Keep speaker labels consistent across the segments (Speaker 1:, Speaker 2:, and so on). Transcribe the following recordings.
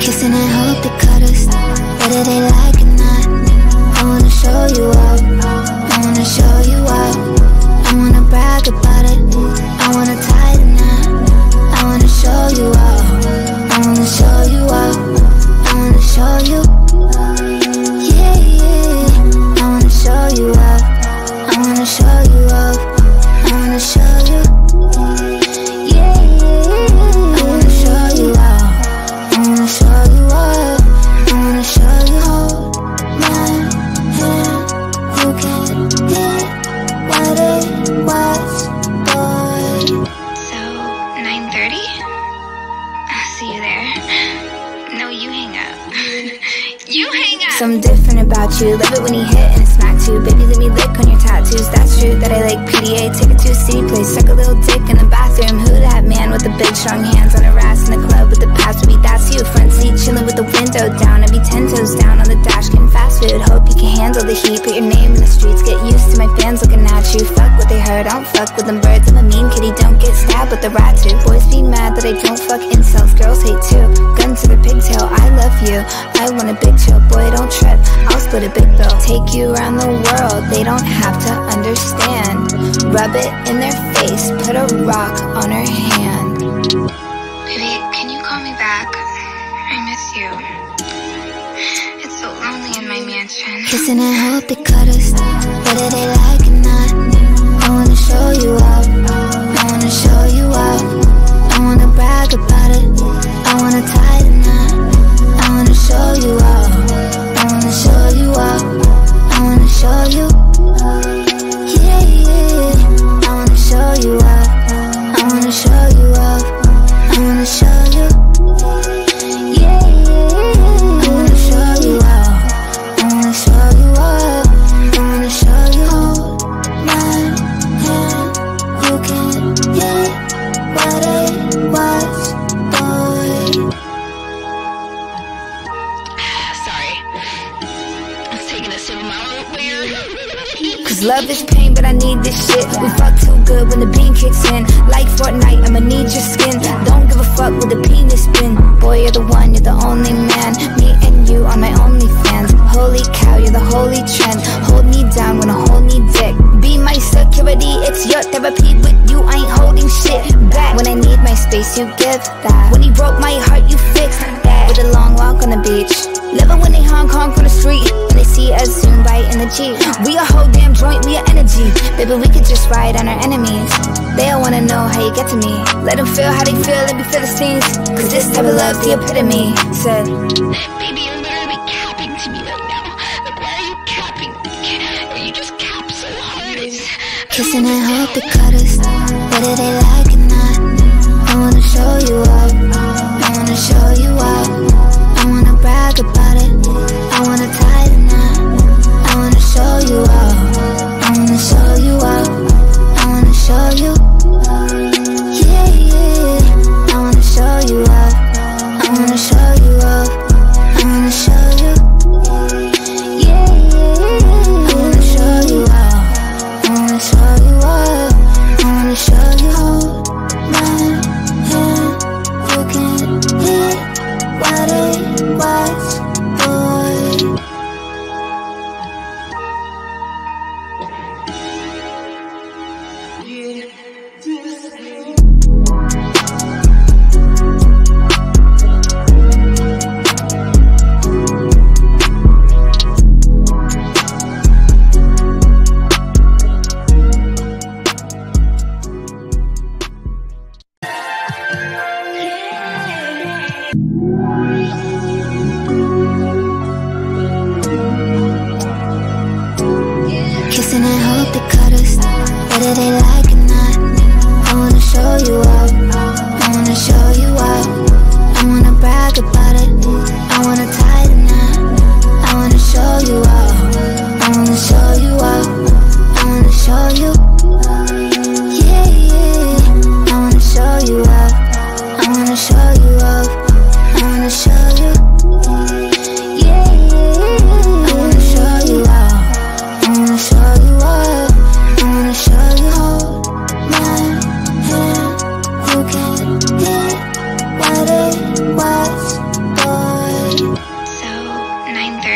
Speaker 1: Kissing and hope they cut us, whether they like PDA. Take it to a city place. Suck a little dick in the bathroom. Who that man with the big strong hands on a ass in the club with the past? Maybe that's you. Front seat chilling with the window down. I'd be ten toes down on the dash getting fast food. Hope you can handle the heat. Put your name in the streets. Get used to my fans looking at you. Fuck what they heard. I don't fuck with them birds. I'm a mean kitty. Don't get stabbed with the rat too. Boys be mad that I don't fuck incels. Girls hate too. Gun to the pigtail. I love you. I want a big chill. Boy, don't trip. I'll split a big bill. Take you around the world. They don't have to understand. Rub it in their face. Put a rock on her hand.
Speaker 2: Baby, can you call me back? I miss you. It's so lonely in my mansion.
Speaker 1: Kissing and hope they cut us, whether they like or not. I wanna show you up, I wanna show you up. I wanna brag about it, I wanna tie the knot. I wanna show you up, I wanna show you up. I wanna show you. Let feel how they feel, let me feel the stings. Cause this type of love, the epitome. Said,
Speaker 2: Baby, you're literally capping to me right now. Like, why are you capping? You just cap so hard. It's...
Speaker 1: kissing and hope they cut us. Whether they like or not. I wanna show you up. I wanna show you up. I wanna brag about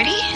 Speaker 2: Ready?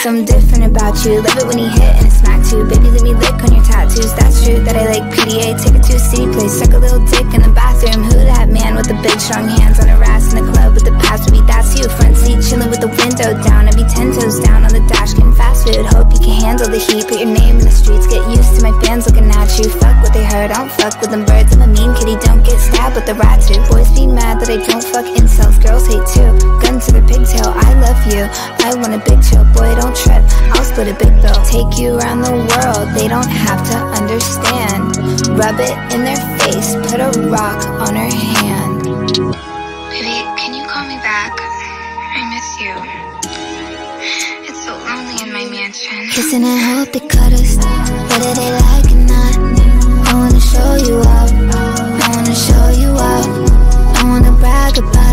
Speaker 1: Something different about you. Love it when he hit and it's smack too. Baby, let me lick on your tattoos. That's true that I like PDA. Take it to a city place. Suck a little dick in the bathroom. Who that man with the big strong hands on a ass in the club with the past? Maybe that's you. Front seat chilling with the window down. I'd be ten toes down on the dash getting fast food. Hope you can handle the heat. Put your name in the streets. Get used to my fans looking at you. Fuck what they heard. I don't fuck with them birds. I'm a mean kitty. Don't get stabbed with the rat too. Boys be mad that I don't fuck incels. Girls hate too. Gun to the pigtail. I love you. I want a big chill. Boy, don't trip. I'll split a big bill. Take you around the world. They don't have to understand. Rub it in their face. Put a rock on her hand.
Speaker 2: Baby, can you call me back? I miss you. It's so lonely in my mansion.
Speaker 1: Kissing and hope they cut us. Whether they like it or not. I wanna show you up. I wanna show you up. I wanna brag about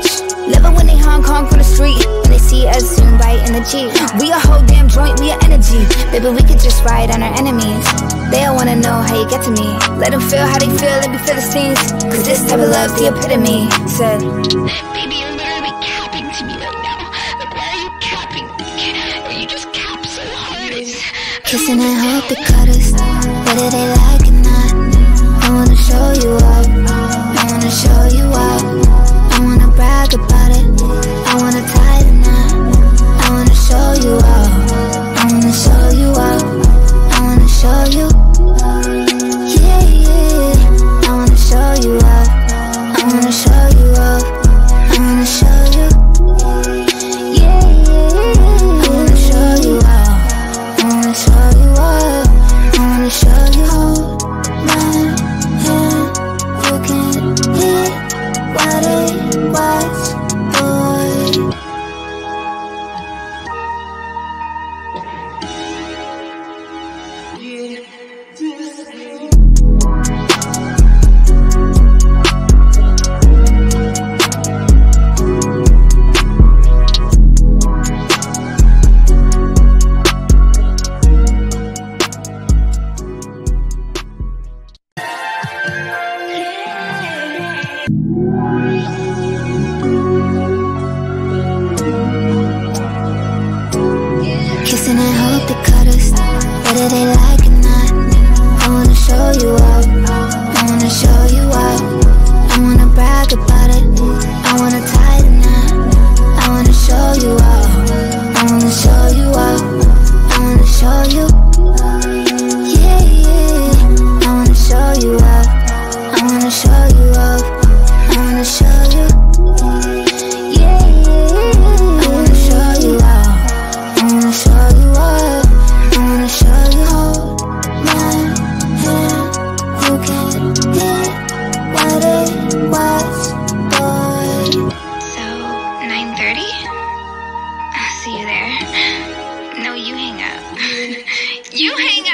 Speaker 1: walk on the. Living when they Hong Kong from the street. When they see us soon right in the Jeep. We a whole damn joint, we a energy. Baby, we could just ride on our enemies. They all wanna know how you get to me. Let them feel how they feel, let me feel the scenes. Cause this type of love's the epitome. Said,
Speaker 2: Baby, you're literally capping to me right now. Like, why are you capping? Are You just cap so hard.
Speaker 1: Kissing and hope they cut us. Whether they like it or not. I wanna show you up. I wanna show you up. I wanna brag about it. I wanna tie the knot. I wanna show you up. I wanna show you up. I wanna show you.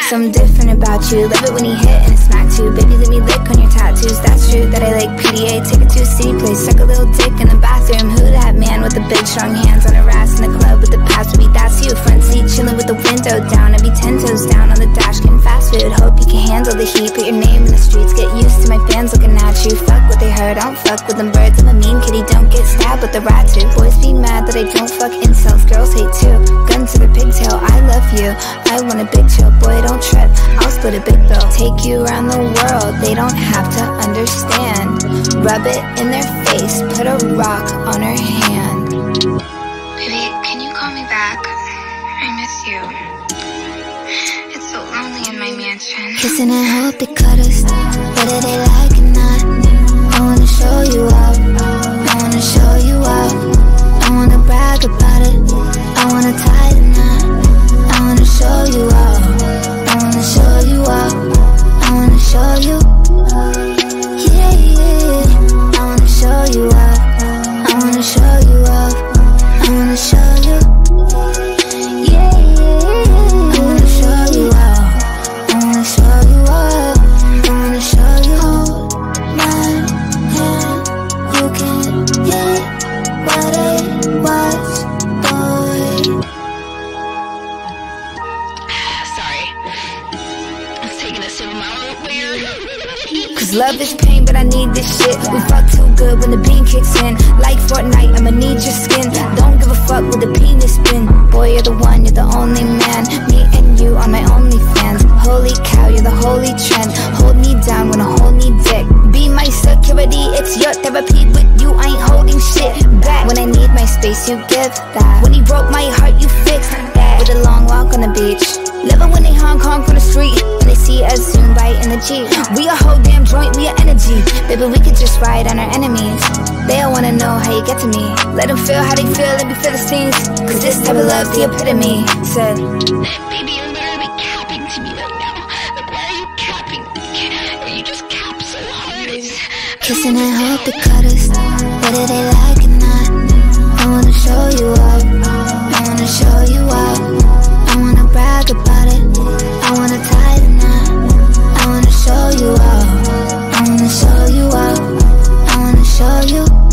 Speaker 1: Something different about you. Love it when he hit and smack too. Baby, let me lick on your tattoos. That's true that I like PDA. Take it to a city place. Suck a little dick in the bathroom. Who that man with the big strong hands on a ass in the club with the past? Maybe that's you. Front seat chilling with the window down. I'd be ten toes down on the dash getting fast food. Hope you can handle the heat. Put your name in the streets, get used to my fans looking at you. Fuck what they heard, I don't fuck with them birds. I'm a mean kitty, don't get stabbed with the rat too. Boys be mad that I don't fuck incels, girls hate too. To the pigtail, I love you. I want a big chill, boy, don't trip. I'll split a big bill, take you around the world. They don't have to understand. Rub it in their face, put a rock on her hand.
Speaker 2: Baby, can you call me back? I miss you. It's so lonely in my mansion.
Speaker 1: Kissing and hope they cut us. Whether they like it or not. I wanna show you up. I wanna show you up. I wanna brag about it. Show you Hold me down I hold me dick. Be my security, it's your therapy. With you, I ain't holding shit back. When I need my space, you give that. When he broke my heart, you fixed that. With a long walk on the beach. Living when they Hong Kong from the street. And they see us soon bite in the Jeep. We a whole damn joint, we a energy. Baby, we could just ride on our enemies. They all wanna know how you get to me. Let them feel how they feel, let me feel the scenes. Cause this type of love's the epitome. Said,
Speaker 3: Baby,
Speaker 1: kissing and hope they cut us. Whether they like it or not. I wanna show you up. I wanna show you up. I wanna brag about it. I wanna tie the knot. I wanna show you up. I wanna show you up. I wanna show you.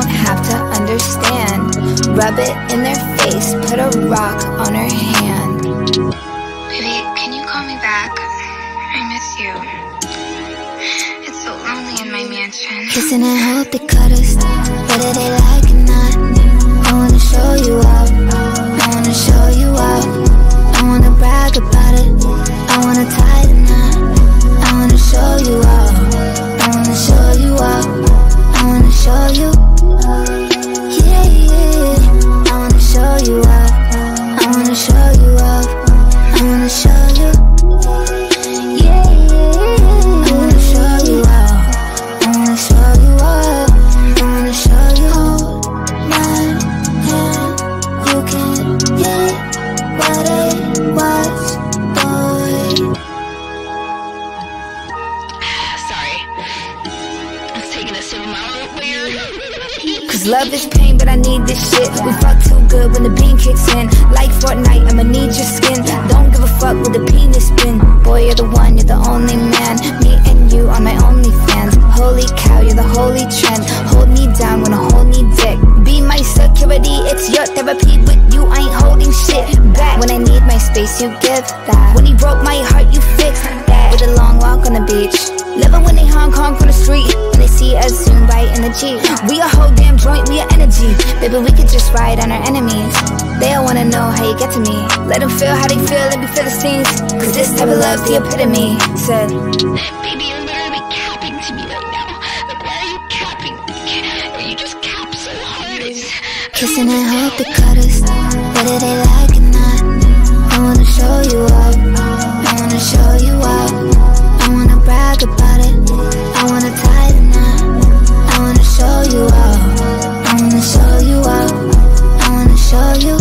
Speaker 1: don't have to understand. Rub it in their face, put a rock on her hand. Baby, can you call me back? I miss you. It's so lonely in my mansion. Kissing and hope they cut us. Whether they like or not. I wanna show you up. I wanna show you up. I wanna brag about it. I wanna tie the knot. I wanna show you up. I wanna show you up show you. Yeah, yeah. I wanna show you. I,
Speaker 2: I
Speaker 1: wanna show you.
Speaker 4: Love is pain, but I need this shit. We fuck too good when the bean kicks in. Like Fortnite, I'ma need your skin. Don't give a fuck with the penis spin. Boy, you're the one, you're the only man. Me and you are my only fans. Holy cow, you're the holy trend. Hold me down when I hold me dick. Be my security, it's your therapy. With you, I ain't holding shit back. When I need my space, you give that. When he broke my heart, you fixed that. With a long walk on the beach. Living when they Hong Kong from the street. When they see us soon right in the Jeep. We a whole damn joint, we a energy. Baby, we could just ride on our enemies. They all wanna know how you get to me. Let them feel how they feel let and be Philistines. Cause this type of love's the epitome. Said,
Speaker 3: Baby, you're literally capping to me right now. Like, why are you capping? Or you just cap so hard.
Speaker 4: Kissing and hope it cut us. Whether they like it or not. I wanna show you up. I wanna show you up. Brag about it. I wanna tie the knot. I wanna show you up. I wanna show you up. I wanna show you.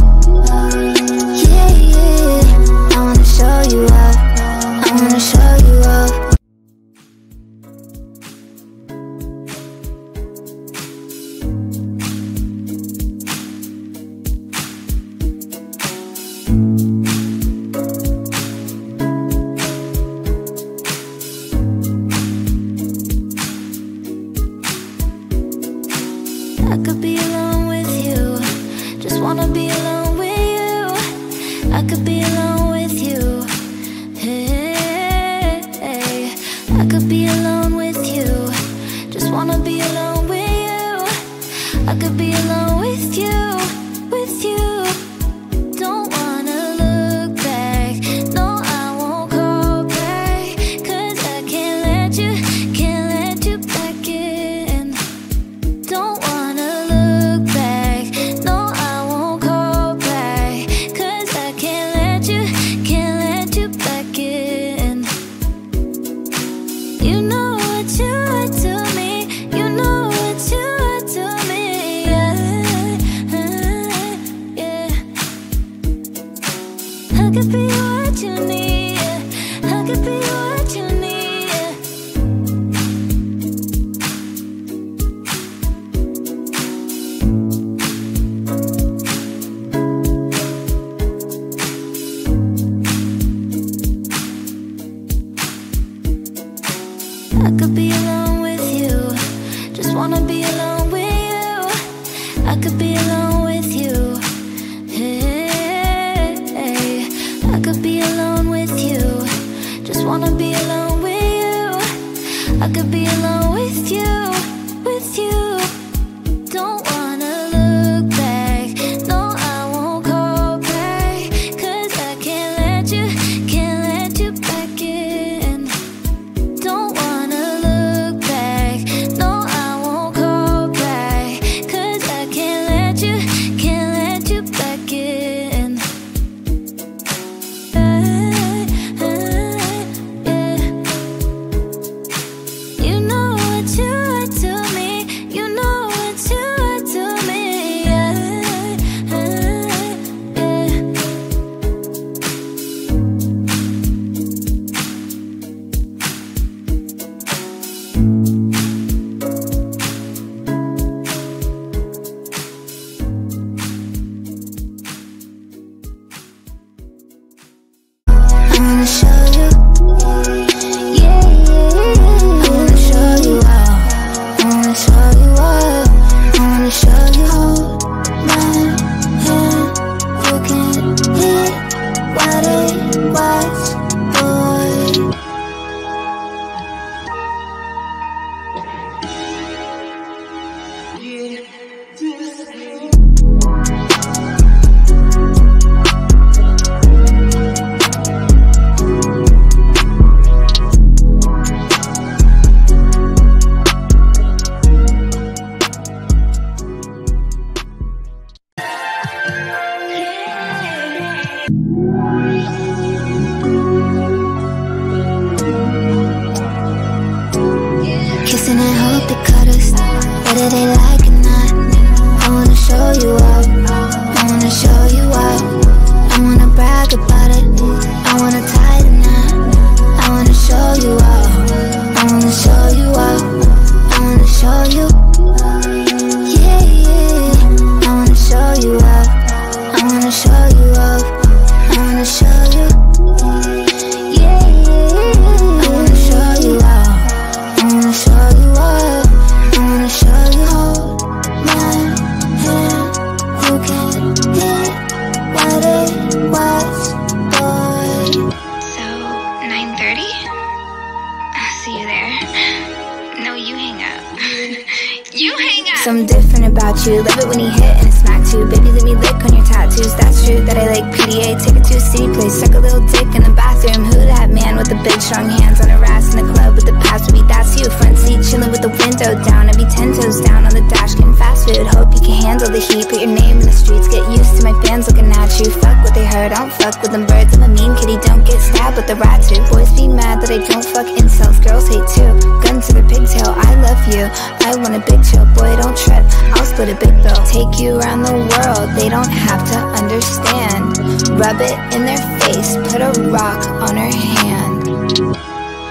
Speaker 4: About you.
Speaker 1: Love it when he hit and smack too. Baby, let me lick on your tattoos. That's true that I like PDA. Take it to a city place. Suck a little dick in the bathroom. Who that man with the big strong hands on her ass in the club with the past me? That's you. Front seat chilling with the window down. I'd be ten toes down on the dash getting fast food. Hope you can handle the heat. Put your name in the streets. Get used to my fans looking at you. Fuck what they heard. I don't fuck with them birds. I'm a mean kitty. Don't get stabbed with the rat too. Boys be mad that I don't fuck incels. Girls hate too. Gun to the pigtail. I love you. I want a big chill. Boy, don't trip. I'll split a big bill. Take you around the world. They don't have to understand. Rub it in their face. Put a rock on her hand.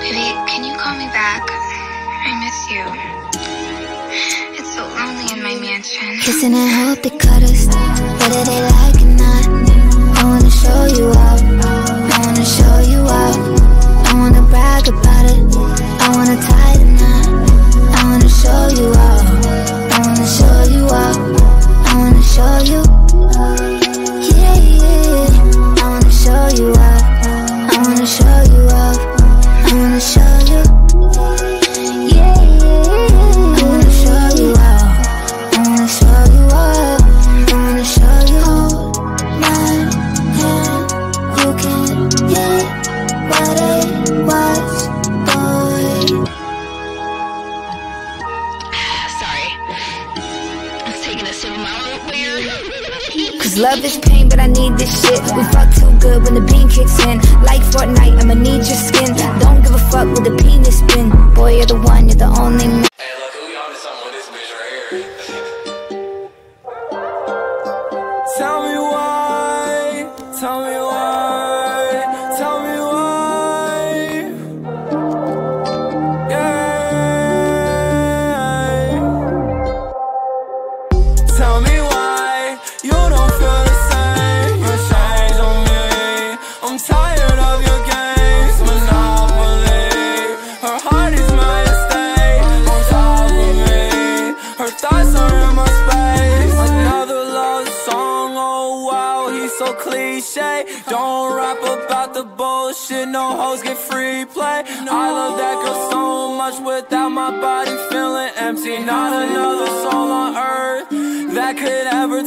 Speaker 2: Baby, can you call me back? I miss you. It's so lonely in my mansion.
Speaker 1: Kissing and hope they cut
Speaker 5: tell me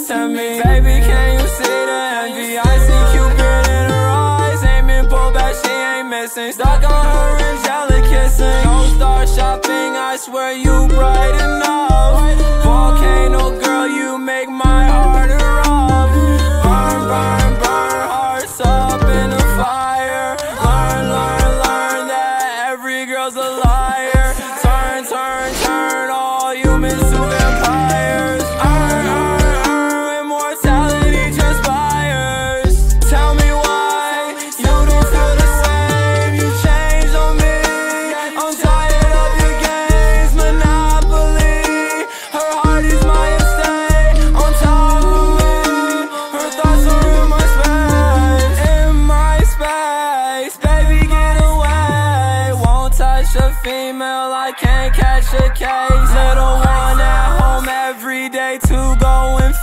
Speaker 5: tempt me. Baby, can you see the envy? I see Cupid in her eyes, aiming pull back, she ain't missing. Stuck on her angelic kissing. Don't start shopping, I swear you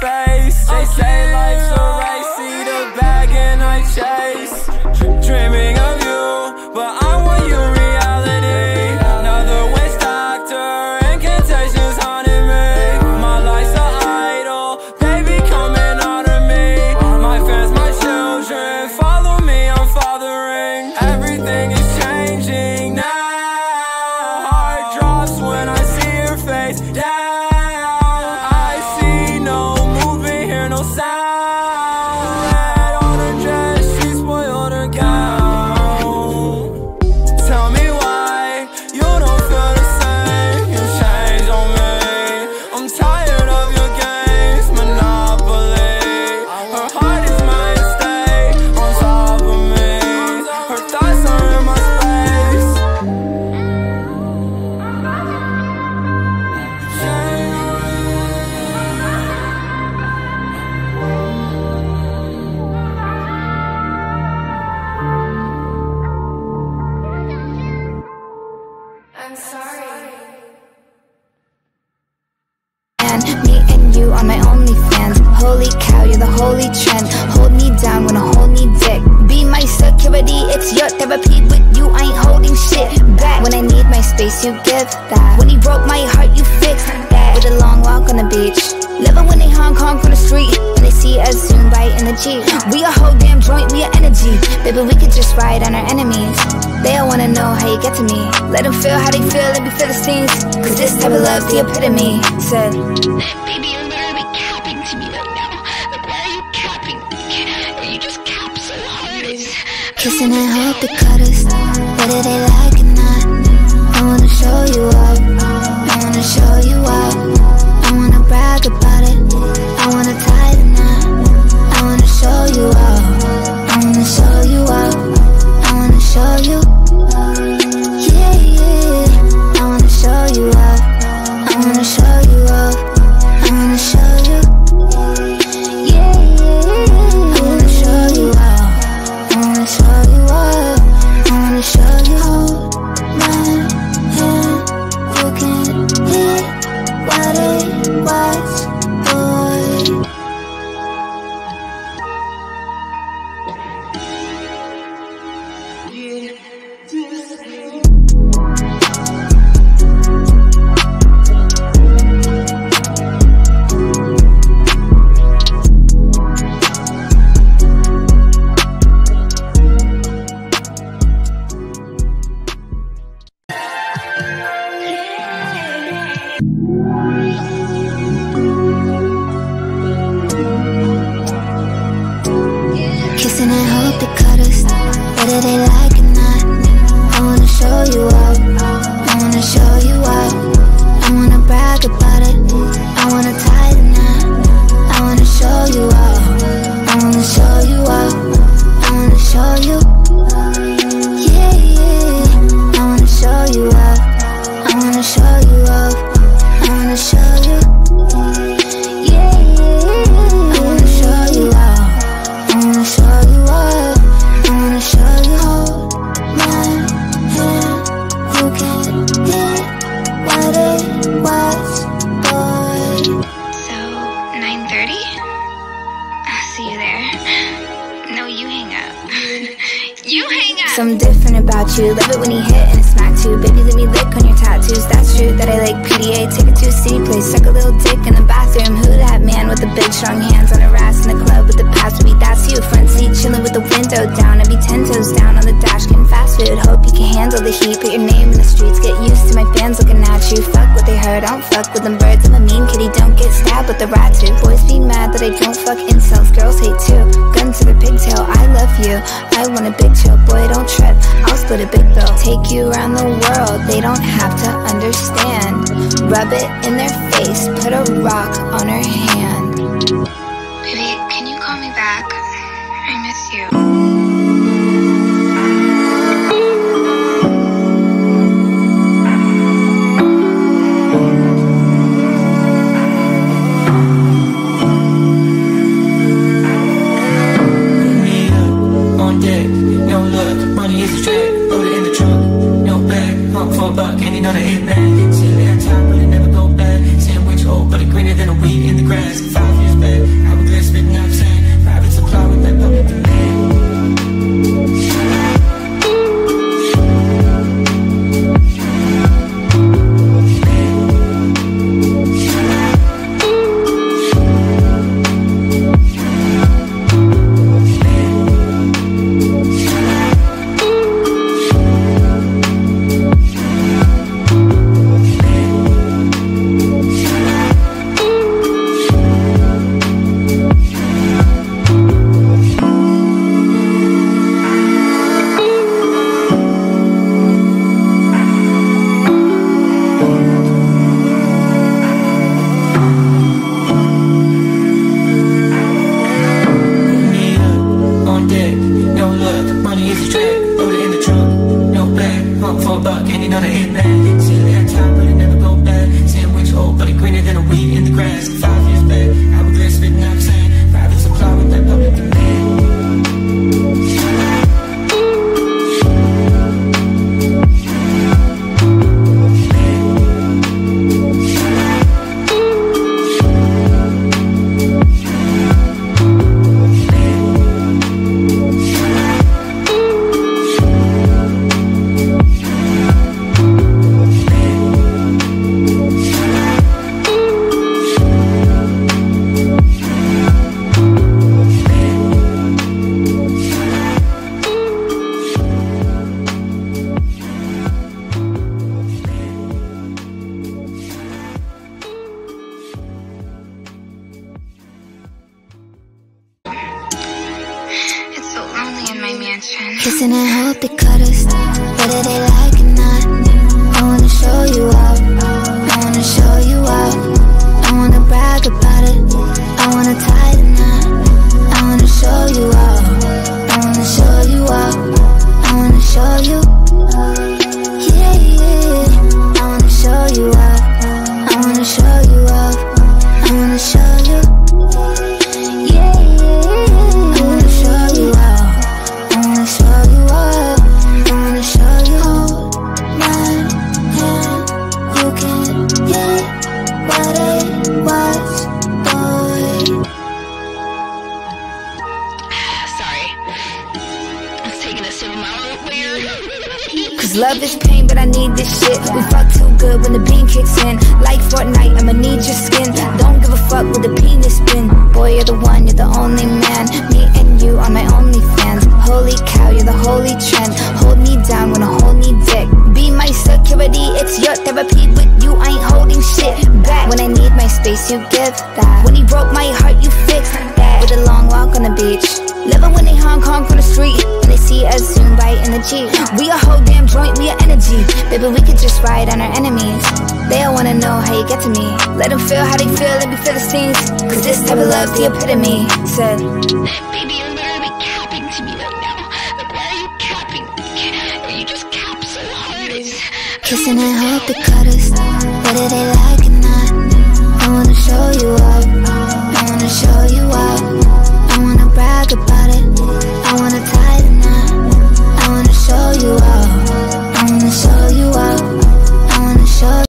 Speaker 5: face. They say life's a race, see the bag and I chase. Dreaming of
Speaker 1: give that. When he broke my heart, you fixed that. With a long walk on the beach. Living when they Hong Kong from the street. When they see us soon right in the Jeep. We a whole damn joint, we a energy. Baby, we could just ride on our enemies. They all wanna know how you get to me. Let them feel how they feel, let me feel the scenes. Cause this type of love's the epitome. Said,
Speaker 3: Baby, you're literally capping to me right now. Like, why are you capping? Are you just cap so hard.
Speaker 1: Kissing and hope it cut us. Whether they like it or not. I wanna show you up. I wanna show you up. I wanna brag about it. I wanna tie the knot. I wanna show you up. I wanna show you up. I wanna show you. Strong hands on her ass in the club with the past Baby, that's you. Front seat chilling with the window down. I'd be ten toes down on the dash getting fast food. Hope you can handle the heat. Put your name in the streets. Get used to my fans looking at you. Fuck what they heard. I don't fuck with them birds. I'm a mean kitty. Don't get stabbed with the rat too. Boys be mad that I don't fuck incels. Girls hate too. Gun to the pigtail. I love you. I want a big chill. Boy, don't trip. I'll split a big bill. Take you around the world. They don't have to understand. Rub it in their face. Put a rock on her hand.
Speaker 2: Baby,
Speaker 1: shit. We fuck too good when the bean kicks in. Like Fortnite, I'ma need your skin. Don't give a fuck with the penis spin. Boy, you're the one, you're the only man. Me and you are my only fans. Holy cow, you're the holy trend. Hold me down when I hold me dick. Be my security, it's your therapy. With you, I ain't holding shit back. When I need my space, you give that. When he broke my heart, you fixed that. With a long walk on the beach. Living when they Hong Kong from the street see us soon right in the Jeep We a whole damn joint, we a energy. Baby, we could just ride on our enemies. They all wanna know how you get to me. Let them feel how they feel, let me feel the scenes. Cause this type of love's the epitome. Said
Speaker 3: Baby, you're literally capping to me. Right now Like, where are you capping? Are you just cap so hard?
Speaker 6: Kissing and hope the cutters, Whether they like it or not I wanna show you up. I wanna show you up. I wanna brag about it. I wanna you are.